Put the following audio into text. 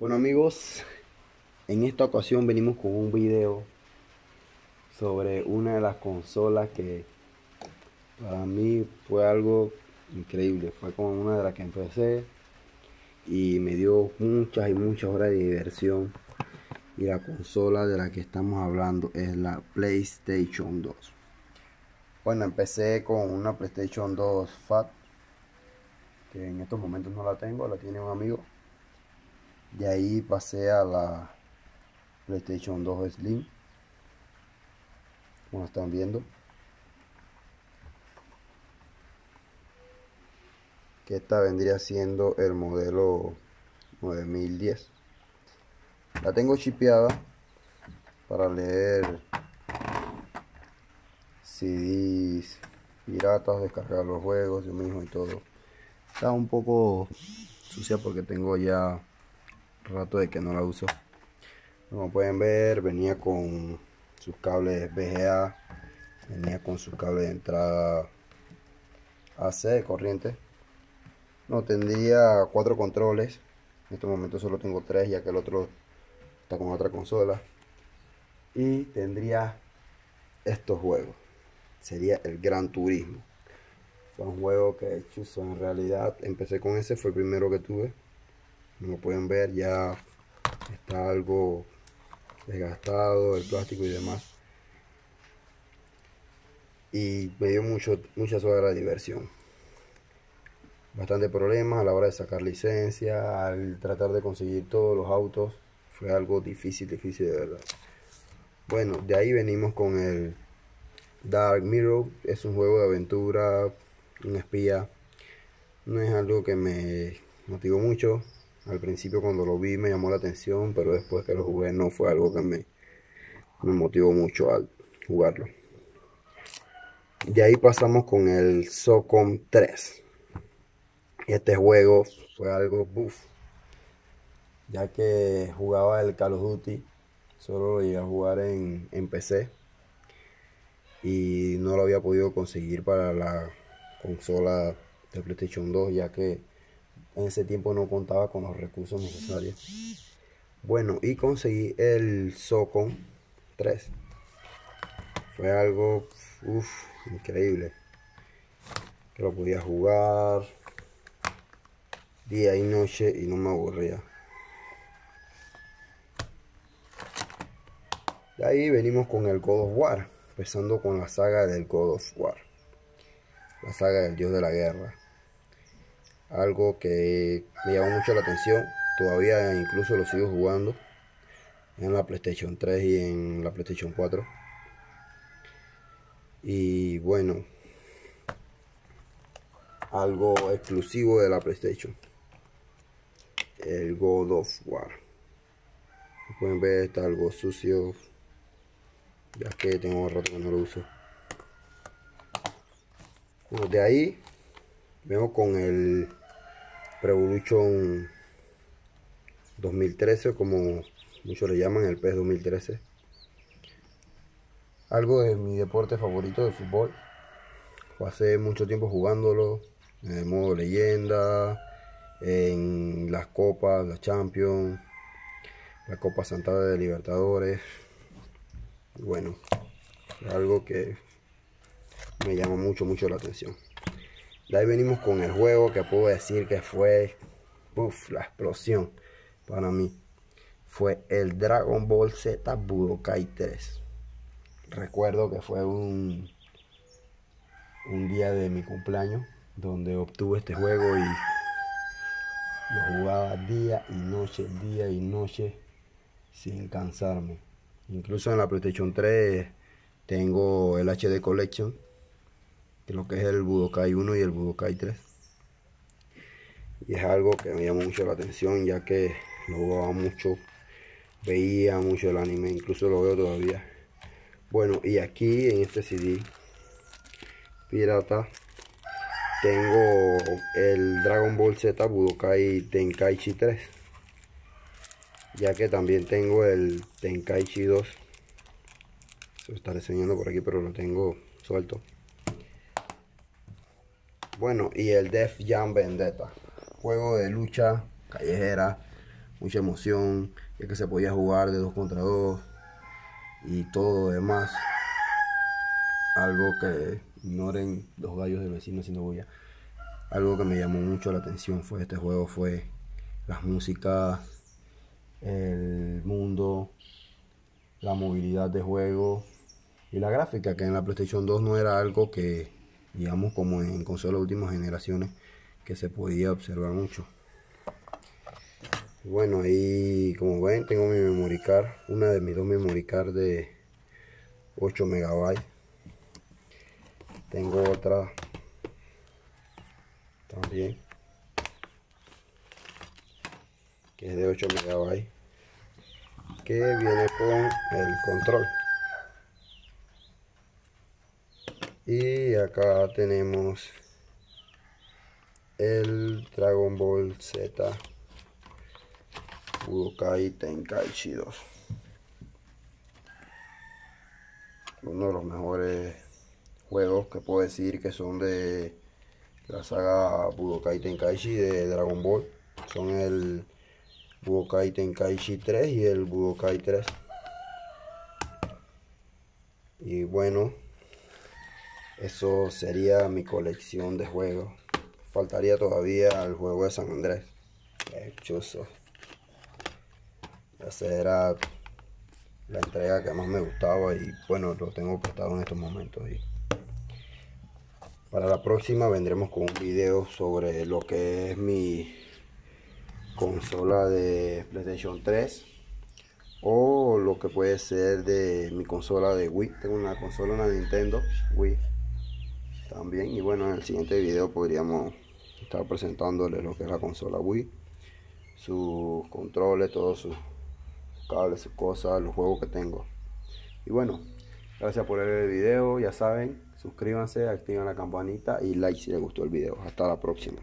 Bueno amigos, en esta ocasión venimos con un video sobre una de las consolas que para mí fue algo increíble. Fue como una de las que empecé y me dio muchas y muchas horas de diversión. Y la consola de la que estamos hablando es la PlayStation 2. Bueno, empecé con una PlayStation 2 Fat, que en estos momentos no la tengo, la tiene un amigo. De ahí pasé a la PlayStation 2 Slim. Como están viendo. Que esta vendría siendo el modelo 9010. La tengo chipeada para leer CDs piratas, descargar los juegos yo mismo y todo. Está un poco sucia porque tengo ya rato de que no la uso. Como pueden ver, venía con sus cables VGA, venía con sus cables de entrada AC de corriente. No, tendría cuatro controles. En este momento solo tengo tres, ya que el otro está con otra consola. Y tendría estos juegos. Sería el Gran Turismo. Fue un juego que he hecho en realidad. Empecé con ese, fue el primero que tuve. Como pueden ver, ya está algo desgastado el plástico y demás. Y me dio mucho, muchas horas de diversión. Bastante problemas a la hora de sacar licencia, al tratar de conseguir todos los autos. Fue algo difícil, difícil de verdad. Bueno, de ahí venimos con el Dark Mirror. Es un juego de aventura, un espía. No es algo que me motivó mucho. Al principio cuando lo vi me llamó la atención, pero después que lo jugué no fue algo que me, me motivó mucho al jugarlo. De ahí pasamos con el Socom 3. Este juego fue algo buff. Ya que jugaba el Call of Duty, solo lo llegué a jugar en, en PC. Y no lo había podido conseguir para la consola de PlayStation 2, ya que en ese tiempo no contaba con los recursos necesarios. Bueno, y conseguí el Socom 3. Fue algo increíble. Que lo podía jugar día y noche y no me aburría. De ahí venimos con el God of War, empezando con la saga del God of War. La saga del Dios de la Guerra algo que me llamó mucho la atención. Todavía incluso lo sigo jugando en la PlayStation 3 y en la PlayStation 4. Y bueno, algo exclusivo de la PlayStation. El God of War. pueden ver, está algo sucio. Ya que tengo rato que no lo uso. de ahí vemos con el Revolution 2013, como muchos le llaman, el PES 2013. Algo de mi deporte favorito de fútbol. Pasé mucho tiempo jugándolo en el modo leyenda, en las copas, la Champions, la Copa Santa de Libertadores. bueno, algo que me llama mucho, mucho la atención. De ahí venimos con el juego que puedo decir que fue la explosión para mí. Fue el Dragon Ball Z Budokai 3. Recuerdo que fue un, un día de mi cumpleaños donde obtuve este juego y lo jugaba día y noche, día y noche sin cansarme. Incluso en la PlayStation 3 tengo el HD Collection lo que es el Budokai 1 y el Budokai 3. Y es algo que me llamó mucho la atención ya que lo jugaba mucho, veía mucho el anime, incluso lo veo todavía. Bueno, y aquí en este CD pirata tengo el Dragon Ball Z Budokai Tenkaichi 3. Ya que también tengo el Tenkaichi 2. Se lo estaré enseñando por aquí, pero lo tengo suelto. Bueno, y el Def Jam Vendetta. Juego de lucha callejera mucha emoción, ya que se podía jugar de dos contra dos y todo lo demás. Algo que ignoren los gallos del vecino haciendo bulla. Algo que me llamó mucho la atención fue este juego fue las músicas, el mundo, la movilidad de juego y la gráfica, que en la PlayStation 2 no era algo que, digamos, como en consolas últimas generaciones, que se podía observar mucho. Bueno, ahí como ven tengo mi memory card, una de mis dos memory card de 8 megabytes. Tengo otra también que es de 8 megabytes que viene con el control y acá tenemos el Dragon Ball Z Budokai Tenkaichi 2 uno de los mejores juegos que puedo decir que son de la saga Budokai Tenkaichi de Dragon Ball. Son el Budokai Tenkaichi 3 y el Budokai 3. Y bueno, eso sería mi colección de juegos. Faltaría todavía el juego de San Andrés. Hechoso. Esa era la entrega que más me gustaba y bueno, lo tengo prestado en estos momentos. Y para la próxima vendremos con un video sobre lo que es mi consola de PlayStation 3 o lo que puede ser de mi consola de Wii. Tengo una consola, una Nintendo Wii también. Y bueno, en el siguiente video podríamos estar presentándoles lo que es la consola Wii, sus controles, todos sus cables, sus cosas, los juegos que tengo. Y bueno, gracias por ver el video, ya saben, suscríbanse, activen la campanita y like si les gustó el video. Hasta la próxima.